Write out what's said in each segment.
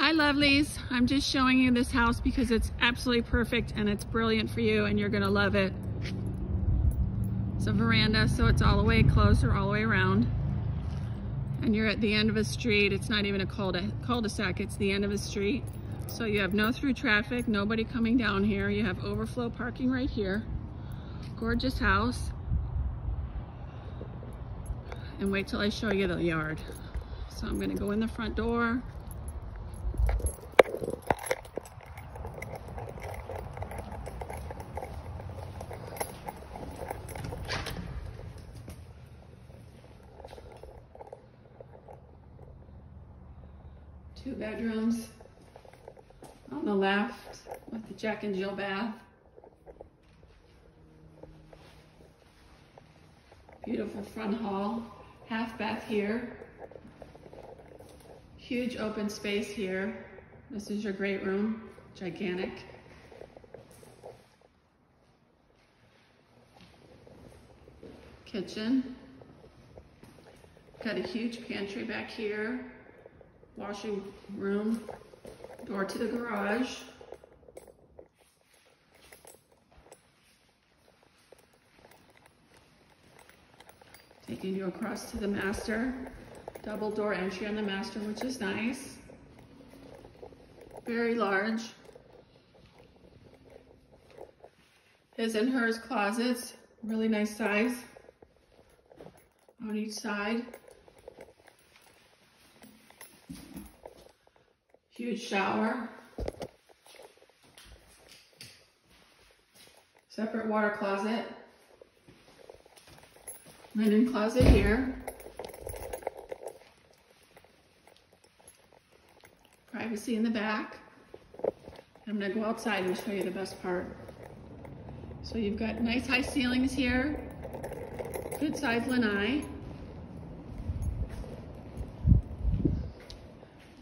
Hi lovelies, I'm just showing you this house because it's absolutely perfect and it's brilliant for you and you're gonna love it. It's a veranda, so it's all the way closed or all the way around. And you're at the end of a street. It's not even a cul-de-sac, it's the end of a street. So you have no through traffic, nobody coming down here. You have overflow parking right here. Gorgeous house. And wait till I show you the yard. So I'm gonna go in the front door. Two bedrooms on the left with the Jack and Jill bath. Beautiful front hall, half bath here. Huge open space here. This is your great room, gigantic. Kitchen. Got a huge pantry back here washing room, door to the garage. Taking you across to the master. Double door entry on the master, which is nice. Very large. His and hers closets, really nice size on each side. Huge shower. Separate water closet. Linen closet here. Privacy in the back. I'm gonna go outside and show you the best part. So you've got nice high ceilings here. Good size lanai.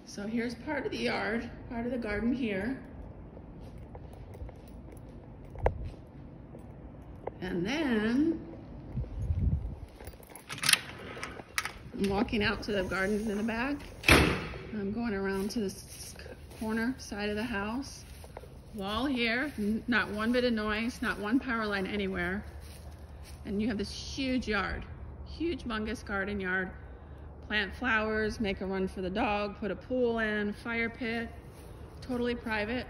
So here's part of the yard, part of the garden here. And then I'm walking out to the gardens in the back. I'm going around to this corner side of the house. Wall here, not one bit of noise, not one power line anywhere. And you have this huge yard, huge mungus garden yard plant flowers, make a run for the dog, put a pool in, fire pit, totally private.